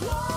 Whoa!